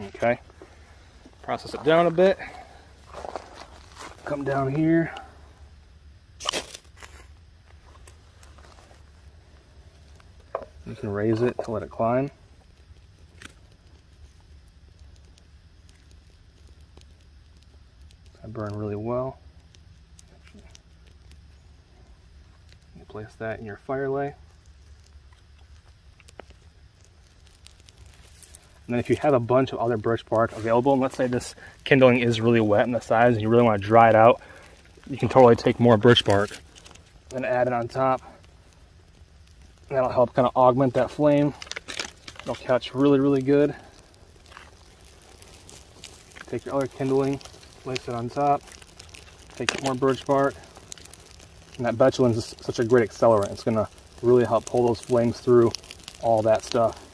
Okay. Process it down a bit. Come down here. You can raise it to let it climb. I burn really well. You place that in your fire And then if you have a bunch of other birch bark available, and let's say this kindling is really wet in the sides and you really want to dry it out, you can totally take more birch bark and add it on top. That'll help kind of augment that flame. It'll catch really, really good. Take your other kindling, place it on top, take more birch bark. And that betulin is such a great accelerant. It's gonna really help pull those flames through all that stuff.